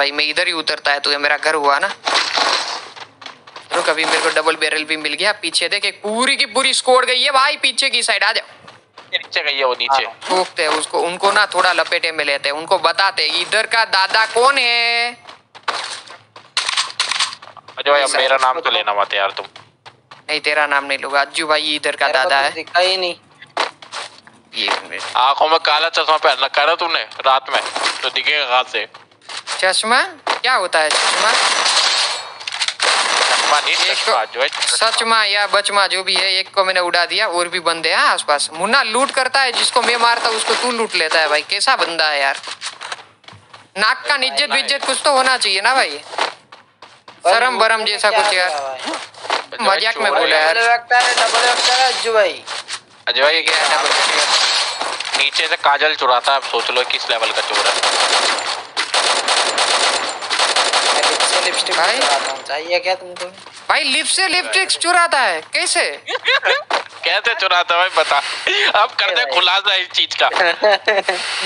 भाई मैं इधर ही उतरता है तू ये मेरा घर हुआ ना? रुक अभी मेरे को डबल बैरल भी मिल गया पीछे देख एक पूरी की पूरी स्कोर गई है भाई पीछे की साइड आ जाओ नीचे गई है वो नीचे। ठोकते हैं उसको उनको ना थोड़ा लपेटे में लेते हैं उनको बताते हैं, इधर का दादा कौन है? अजय भाई अब मेरा नाम तो लेना मत यार तुम। नहीं तेरा नाम नहीं लूँगा अज्जू भाई इधर का दादा तो है। दिखा ही नहीं। मिनट आँखों में काला चश्मा पहन रखा है ना तूने रात में तो दिखेगा कहाँ से? चश्मा क्या होता है चश्मा चश्मा नहीं एक चश्मा जो सचमा या बचमा जो भी है एक को मैंने उड़ा दिया और भी बंदे हैं आसपास मुन्ना लूट करता है जिसको मैं मारता उसको तू लूट लेता है भाई कैसा बंदा है यार नाक का इज़्ज़त बिज्जत कुछ तो होना चाहिए ना भाई शर्म बरम जैसा कुछ यार मज़ाक में बोला यार। अज्जू भाई अजय भाई क्या नीचे से काजल चुराता है अब सोच लो किस लेवल का चोर है लिपस्टिक भाई? चाहिए क्या तुमको भाई लिप से लिपस्टिक चुराता है। कैसे? कैसे चुराता है भाई बता। अब कर दे खुलासा इस चीज़ का।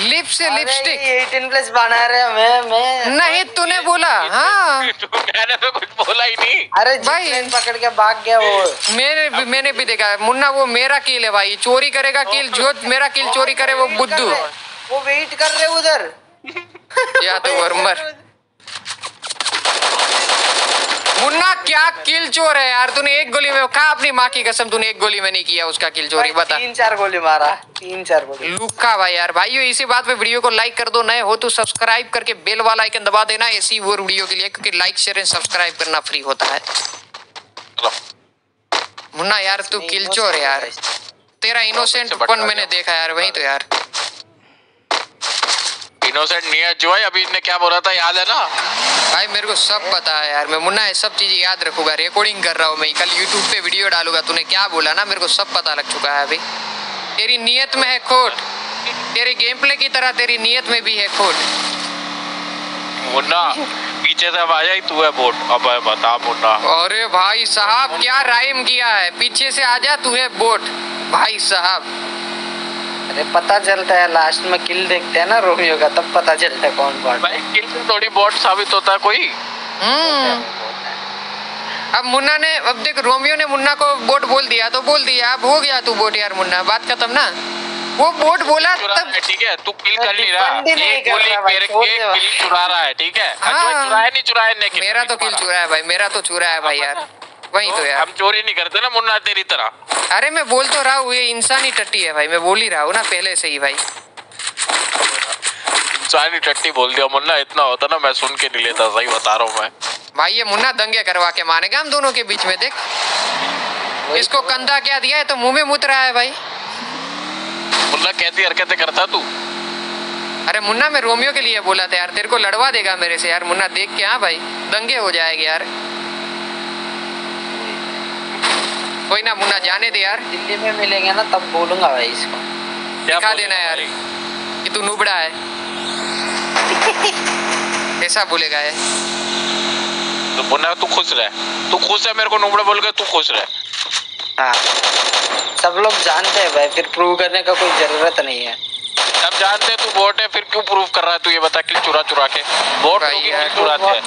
लिप से लिपस्टिक एटीन प्लस बना रहे हैं मैं मैं नहीं तूने बोला। हाँ। मैंने तो कुछ बोला ही नहीं। अरे भाई। पकड़ के भाग गया वो। मैंने भी मैंने भी देखा है। मुन्ना वो मेरा किल है भाई। चोरी करेगा किल जो मेरा किल चोरी करे वो बुद्धू। वो वेट कर रहे उधर। या तो वर्मर मुन्ना क्या किल चोर है यार? तूने एक गोली में कहा अपनी माँ की कसम तूने एक गोली में नहीं किया उसका किल चोरी बता। तीन चार गोली मारा तीन चार गोली। लुक्का भाई यार भाइयों इसी बात पे वीडियो को लाइक कर दो। नए हो तो सब्सक्राइब करके बेल वाला आइकन दबा देना ऐसी वो वीडियो के लिए क्योंकि लाइक शेयर एंड सब्सक्राइब करना फ्री होता है। मुन्ना यार तू किल चोर है यार। तेरा इनोसेंट सबसे मैंने देखा यार? वही तो यार। इनोसेंट है जो है अभी इनने क्या बोला था याद है ना? भाई मेरे को सब पता है यार। मैं मुन्ना ये सब चीज़ें याद रखूँगा। रिकॉर्डिंग कर रहा हूँ मैं। कल यूट्यूब पे वीडियो डालूँगा। तूने क्या बोला ना मेरे को सब पता लग चुका है अभी। तेरी नीयत में है खोट। तेरे गेम प्ले की तरह तेरी नीयत में भी है खोट। मुन्ना पीछे से आवाज़ आई तू है बोट। अब बता मुन्ना। अरे भाई साहब क्या राइम किया है? पीछे से आ जा तू है बोट। भाई साहब। अरे पता चलता है लास्ट में किल देखते हैं ना रोमियो का तब पता चलता है कौन कौन भाई किल से थोड़ी बोट साबित होता है कोई? हम्म। अब मुन्ना ने अब देख रोमियो ने मुन्ना को बोट बोल दिया तो बोल दिया अब हो गया तू बोट यार मुन्ना बात खत्म ना। वो बोट बोला तब ठीक है तू किल कर नहीं रहा। एक गोली मेरे भाई। किल चुरा रहा है ठीक है? हाँ। चुराया नहीं चुराया ने मेरा तो किल चुरा है भाई मेरा तो चुरा है भाई यार। वही तो यार। हम चोरी नहीं करते ना मुन्ना तेरी तरह। अरे मैं बोल तो रहा हूँ ये इंसानी टट्टी है भाई मैं बोल ही रहा हूँ ना पहले से ही भाई। इंसानी टट्टी बोल दिया मुन्ना इतना होता ना मैं सुन के नहीं लेता सही बता रहा हूँ मैं। भाई ये मुन्ना दंगे करवा के मानेगा हम दोनों के बीच में देख। इसको कंधा क्या दिया है तो मुँह में मुत रहा है भाई। मुन्ना कैसी हरकतें करता तू? अरे मुन्ना मैं रोमियो के लिए बोला था यार तेरे को लड़वा देगा मेरे से यार मुन्ना देख के हाँ भाई दंगे हो जाएगा यार। कोई ना मुन्ना जाने दे यार। दिल्ली में मिलेंगे ना तब बोलूँगा भाई इसको। दिखा देना यार कि तू नुबड़ा है। ऐसा बोलेगा है तो मुन्ना तू खुश रह। तू खुश है मेरे को नुबड़ा बोल के तू खुश रह। हाँ। सब लोग जानते हैं भाई फिर प्रूव करने का कोई ज़रूरत नहीं है। अब जानते हैं तू बोट है फिर क्यों प्रूफ कर रहा है तू ये बता किल चुरा चुरा के? ही किल चुराते हैं।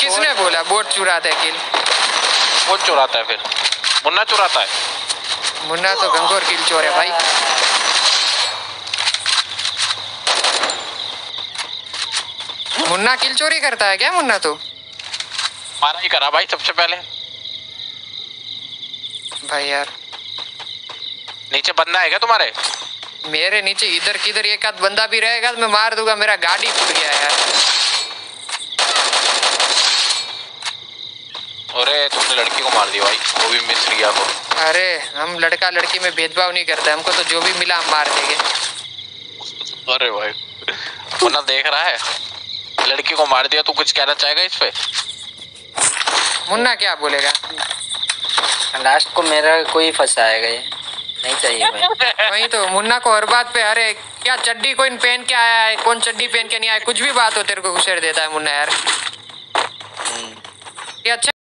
किसने बोला बोट चुराता है किल? कौन चुराता है फिर। मुन्ना चुराता है। मुन्ना तो गंगोर किल चोर है भाई। मुन्ना किल चोरी करता है क्या मुन्ना तो? मारा ही करा भाई सबसे पहले। भाई यार। नीचे बंदा है क्या तुम्हारे? मेरे नीचे इधर किधर एक आध बंदा भी रहेगा तो मैं मार दूँगा मेरा गाड़ी फूट गया यार। अरे तुमने लड़की को मार दिया भाई। वो भी मिस रिया को अरे हम लड़का लड़की में भेदभाव नहीं करते हमको तो जो भी मिला हम मार देंगे। अरे भाई मुन्ना देख रहा है? लड़की को मार दिया तू कुछ कहना चाहेगा इस पे? मुन्ना क्या बोलेगा? लास्ट को मेरा कोई फंसाएगा ये नहीं चाहिए भाई। वही तो मुन्ना को हर बात पे अरे क्या चड्डी कोई पहन के आया है? कौन चड्डी पहन के नहीं आया? कुछ भी बात हो तेरे को घुसेड़ देता है मुन्ना यार। हम्म। ये अच्छा